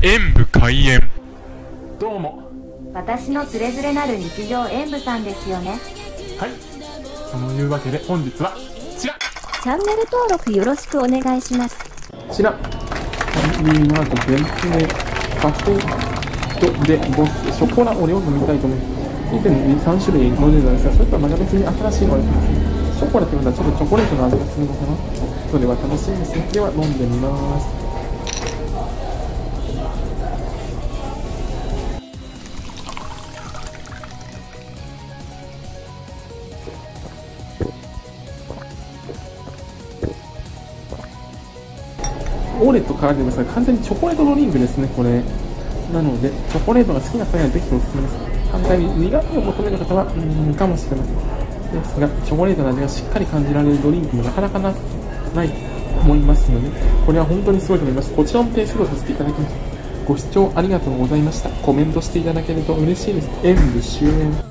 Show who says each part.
Speaker 1: 演武開演。
Speaker 2: どうも。
Speaker 3: 私のつれづれなる日常演舞さんですよね。
Speaker 2: はい。そのいうわけで本日はこちら。
Speaker 3: チャンネル登録よろしくお願いします。
Speaker 2: こちら。ファミリーマート限定バケットでボスショコラオレを飲みたいと思います。以前に3種類飲んでたんですがそれとはまた別に新しいのが出てます。ねショコラってことはちょっとチョコレートの味がするのかな。それは楽しみですね。では飲んでみますオーレと書かれてますが、完全にチョコレートドリンクですね、これ。なので、チョコレートが好きな方にはぜひおすすめです。反対に苦味を求める方は、うーん、かもしれません。ですが、チョコレートの味がしっかり感じられるドリンクもなかなかなない思いますので、これは本当にすごいと思います。こちらもペースをさせていただきました。ご視聴ありがとうございました。コメントしていただけると嬉しいです。演武終演。